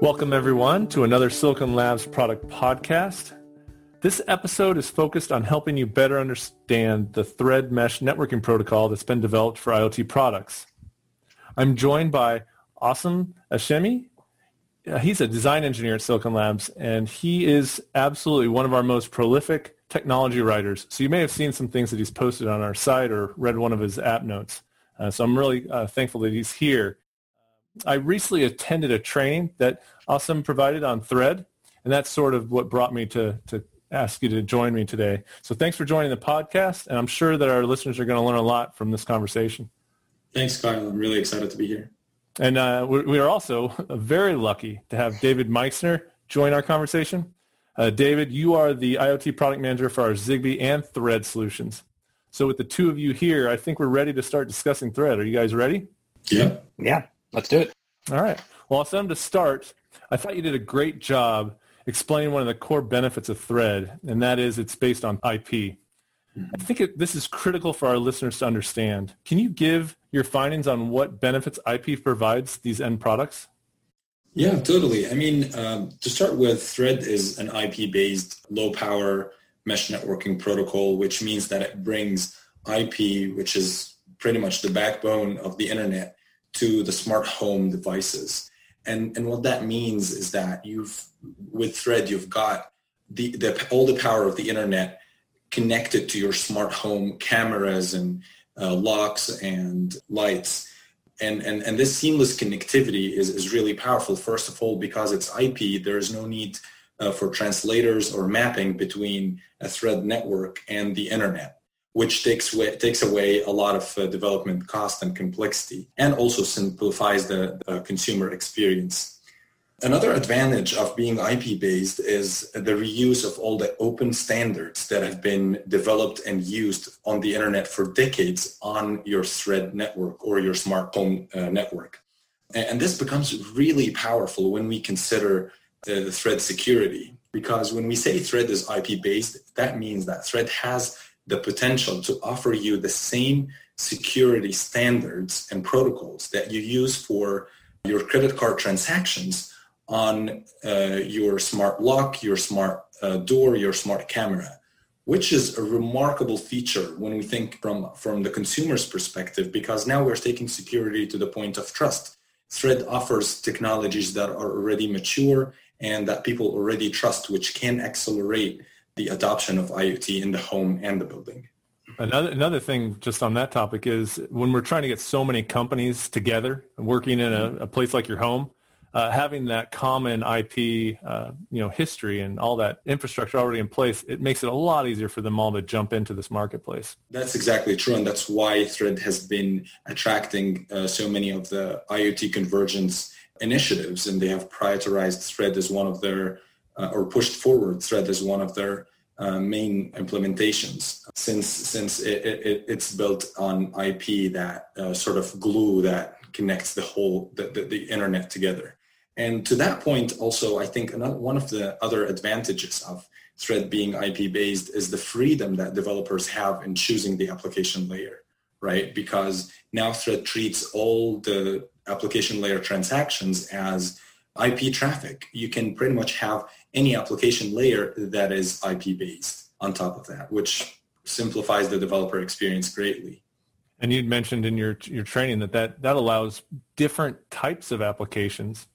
Welcome, everyone, to another Silicon Labs product podcast. This episode is focused on helping you better understand the thread mesh networking protocol that's been developed for IoT products. I'm joined by Asim Ashemi. Uh, he's a design engineer at Silicon Labs, and he is absolutely one of our most prolific technology writers. So you may have seen some things that he's posted on our site or read one of his app notes. Uh, so I'm really uh, thankful that he's here. I recently attended a training that Asim provided on Thread, and that's sort of what brought me to, to ask you to join me today. So thanks for joining the podcast, and I'm sure that our listeners are going to learn a lot from this conversation. Thanks, Kyle. I'm really excited to be here. And uh, we are also very lucky to have David Meixner join our conversation. Uh, David, you are the IoT product manager for our Zigbee and Thread solutions. So with the two of you here, I think we're ready to start discussing Thread. Are you guys ready? Yeah. Yeah. Let's do it. All right. Well, I'll to start. I thought you did a great job explaining one of the core benefits of Thread, and that is it's based on IP. I think it, this is critical for our listeners to understand. Can you give your findings on what benefits IP provides these end products? Yeah, totally. I mean, um, to start with, Thread is an IP-based low-power mesh networking protocol, which means that it brings IP, which is pretty much the backbone of the internet, to the smart home devices. And, and what that means is that you've, with Thread, you've got the, the, all the power of the internet connected to your smart home cameras and uh, locks and lights. And, and, and this seamless connectivity is, is really powerful, first of all, because it's IP. There is no need uh, for translators or mapping between a thread network and the internet which takes away, takes away a lot of uh, development cost and complexity and also simplifies the, the consumer experience. Another advantage of being IP-based is the reuse of all the open standards that have been developed and used on the internet for decades on your thread network or your smart home uh, network. And this becomes really powerful when we consider the, the thread security because when we say thread is IP-based, that means that thread has the potential to offer you the same security standards and protocols that you use for your credit card transactions on uh, your smart lock, your smart uh, door, your smart camera, which is a remarkable feature when we think from, from the consumer's perspective, because now we're taking security to the point of trust. Thread offers technologies that are already mature and that people already trust, which can accelerate the adoption of IoT in the home and the building. Another another thing just on that topic is when we're trying to get so many companies together working in a, a place like your home, uh, having that common IP, uh, you know, history and all that infrastructure already in place, it makes it a lot easier for them all to jump into this marketplace. That's exactly true, and that's why Thread has been attracting uh, so many of the IoT convergence initiatives, and they have prioritized Thread as one of their uh, or pushed forward Thread as one of their uh, main implementations since since it, it, it's built on IP that uh, sort of glue that connects the whole the, the, the, internet together. And to that point, also, I think another, one of the other advantages of Thread being IP based is the freedom that developers have in choosing the application layer, right? Because now Thread treats all the application layer transactions as IP traffic. You can pretty much have any application layer that is IP based on top of that, which simplifies the developer experience greatly. And you'd mentioned in your your training that, that that allows different types of applications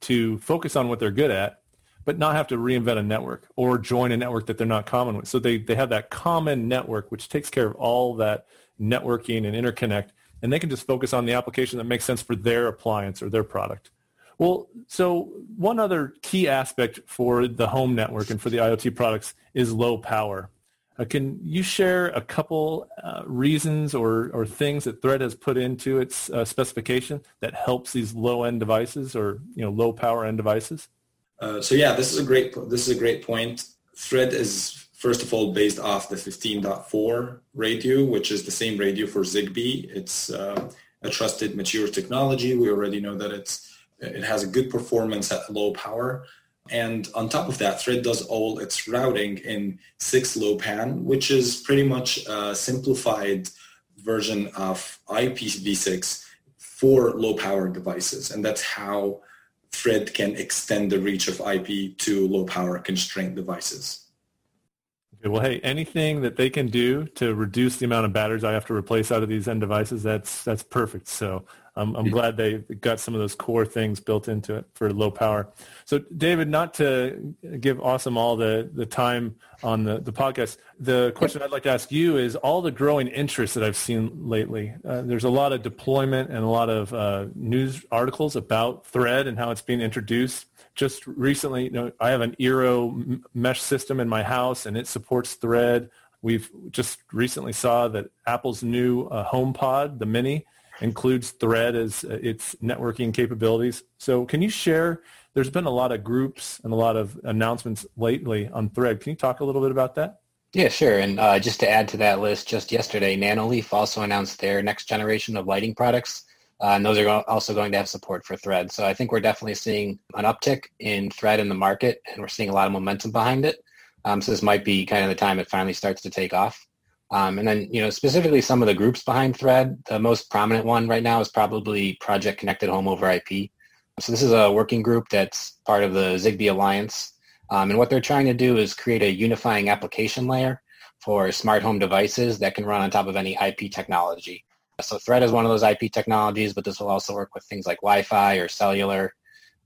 to focus on what they're good at, but not have to reinvent a network or join a network that they're not common with. So they, they have that common network which takes care of all that networking and interconnect, and they can just focus on the application that makes sense for their appliance or their product. Well, so one other key aspect for the home network and for the IoT products is low power. Uh, can you share a couple uh, reasons or, or things that Thread has put into its uh, specification that helps these low-end devices or you know low power end devices? Uh, so yeah, this is a great this is a great point. Thread is first of all based off the 15.4 radio, which is the same radio for Zigbee. It's uh, a trusted, mature technology. We already know that it's it has a good performance at low power. And on top of that, Thread does all its routing in 6LoWPAN, which is pretty much a simplified version of IPv6 for low power devices. And that's how Thread can extend the reach of IP to low power constrained devices. Okay, well, hey, anything that they can do to reduce the amount of batteries I have to replace out of these end devices, that's that's perfect. So I'm, I'm glad they got some of those core things built into it for low power. So David, not to give Asim all the, the time on the, the podcast, the question I'd like to ask you is all the growing interest that I've seen lately. Uh, there's a lot of deployment and a lot of uh, news articles about Thread and how it's being introduced. Just recently, you know, I have an Eero mesh system in my house and it supports Thread. We've just recently saw that Apple's new uh, HomePod, the Mini, includes Thread as uh, its networking capabilities. So can you share, there's been a lot of groups and a lot of announcements lately on Thread. Can you talk a little bit about that? Yeah, sure. And uh, just to add to that list, just yesterday, Nanoleaf also announced their next generation of lighting products. Uh, and those are also going to have support for Thread. So I think we're definitely seeing an uptick in Thread in the market, and we're seeing a lot of momentum behind it. Um, so this might be kind of the time it finally starts to take off. Um, and then, you know, specifically some of the groups behind Thread, the most prominent one right now is probably Project Connected Home over IP. So this is a working group that's part of the Zigbee Alliance. Um, and what they're trying to do is create a unifying application layer for smart home devices that can run on top of any IP technology. So Thread is one of those IP technologies, but this will also work with things like Wi-Fi or cellular.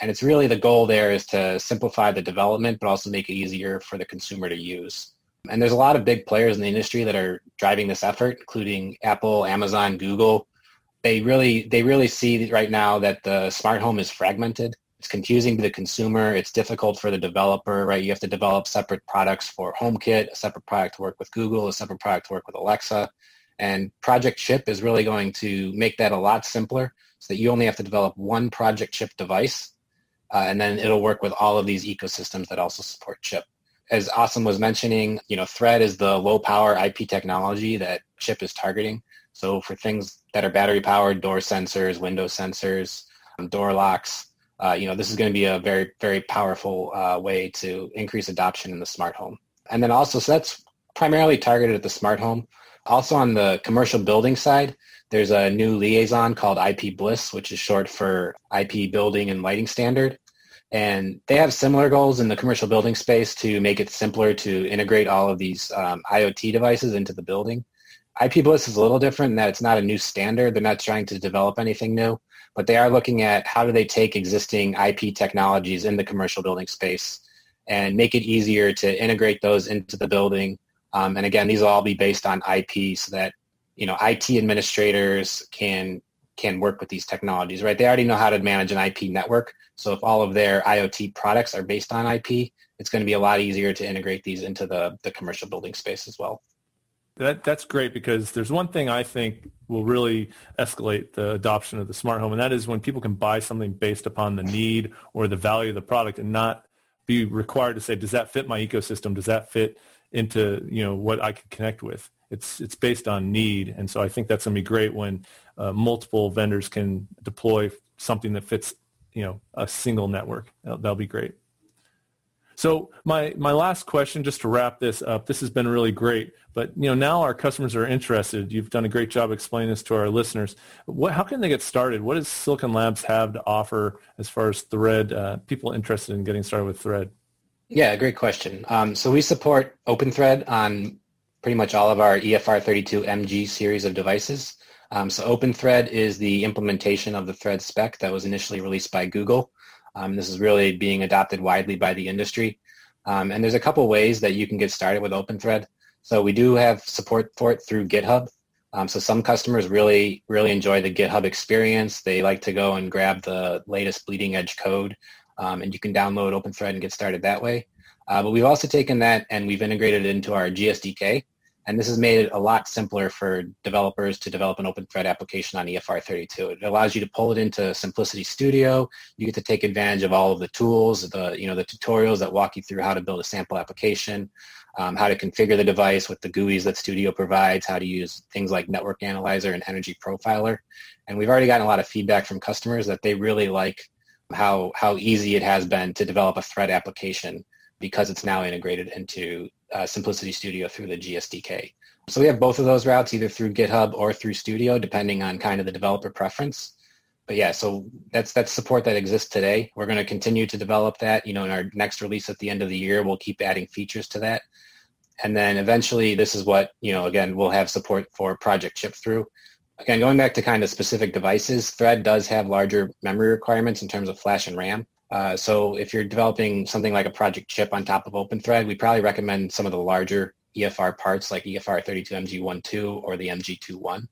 And it's really the goal there is to simplify the development, but also make it easier for the consumer to use. And there's a lot of big players in the industry that are driving this effort, including Apple, Amazon, Google. They really, they really see right now that the smart home is fragmented. It's confusing to the consumer. It's difficult for the developer, right? You have to develop separate products for HomeKit, a separate product to work with Google, a separate product to work with Alexa. And Project Chip is really going to make that a lot simpler so that you only have to develop one Project Chip device, uh, and then it'll work with all of these ecosystems that also support Chip as Asim was mentioning, you know, Thread is the low power IP technology that Chip is targeting. So for things that are battery powered, door sensors, window sensors, um, door locks, uh, you know, this is going to be a very, very powerful uh, way to increase adoption in the smart home. And then also, so that's primarily targeted at the smart home. Also on the commercial building side, there's a new liaison called IP Bliss, which is short for IP Building and Lighting Standard. And they have similar goals in the commercial building space to make it simpler to integrate all of these um, IoT devices into the building. IP Bliss is a little different in that it's not a new standard. They're not trying to develop anything new, but they are looking at how do they take existing IP technologies in the commercial building space and make it easier to integrate those into the building. Um, and again, these will all be based on IP so that you know IT administrators can can work with these technologies, right? They already know how to manage an IP network. So if all of their IoT products are based on IP, it's going to be a lot easier to integrate these into the, the commercial building space as well. That, that's great because there's one thing I think will really escalate the adoption of the smart home, and that is when people can buy something based upon the need or the value of the product and not be required to say, does that fit my ecosystem? Does that fit into you know what I can connect with? It's it's based on need, and so I think that's going to be great when uh, multiple vendors can deploy something that fits, you know, a single network. That'll, that'll be great. So my, my last question, just to wrap this up, this has been really great, but you know now our customers are interested. You've done a great job explaining this to our listeners. What, how can they get started? What does Silicon Labs have to offer as far as Thread? Uh, people interested in getting started with Thread. Yeah, great question. Um, so we support OpenThread on pretty much all of our EFR32MG series of devices. Um, so OpenThread is the implementation of the Thread spec that was initially released by Google. Um, this is really being adopted widely by the industry. Um, and there's a couple ways that you can get started with OpenThread. So we do have support for it through GitHub. Um, so some customers really, really enjoy the GitHub experience. They like to go and grab the latest bleeding edge code, um, and you can download OpenThread and get started that way. Uh, but we've also taken that and we've integrated it into our GSDK. And this has made it a lot simpler for developers to develop an open thread application on EFR32. It allows you to pull it into Simplicity Studio. You get to take advantage of all of the tools, the, you know, the tutorials that walk you through how to build a sample application, um, how to configure the device with the GUIs that Studio provides, how to use things like Network Analyzer and Energy Profiler. And we've already gotten a lot of feedback from customers that they really like how, how easy it has been to develop a thread application because it's now integrated into uh, Simplicity Studio through the GSDK. So we have both of those routes, either through GitHub or through Studio, depending on kind of the developer preference. but yeah, so that's that's support that exists today. We're going to continue to develop that. You know, in our next release at the end of the year, we'll keep adding features to that. And then eventually this is what, you know, again, we'll have support for project chip through. Again, going back to kind of specific devices, Thread does have larger memory requirements in terms of flash and RAM. Uh, so if you're developing something like a project chip on top of OpenThread, we probably recommend some of the larger EFR parts like EFR 32MG12 or the MG21.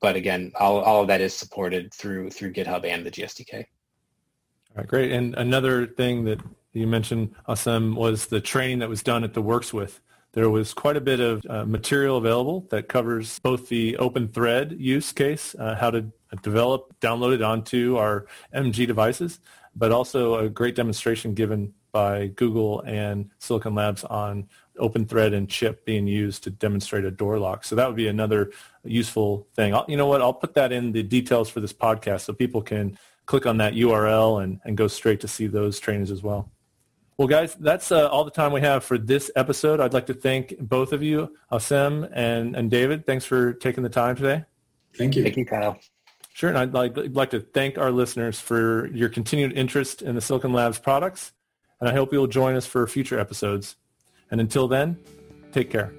But again, all, all of that is supported through through GitHub and the GSDK. All right, great. And another thing that you mentioned, Assem, was the training that was done at the Works With. There was quite a bit of uh, material available that covers both the open thread use case, uh, how to develop, download it onto our MG devices, but also a great demonstration given by Google and Silicon Labs on open thread and chip being used to demonstrate a door lock. So that would be another useful thing. I'll, you know what? I'll put that in the details for this podcast so people can click on that URL and, and go straight to see those trainings as well. Well, guys, that's uh, all the time we have for this episode. I'd like to thank both of you, Assem and, and David. Thanks for taking the time today. Thank you. Thank you, Kyle. Sure, and I'd like, like to thank our listeners for your continued interest in the Silicon Labs products, and I hope you'll join us for future episodes. And until then, take care.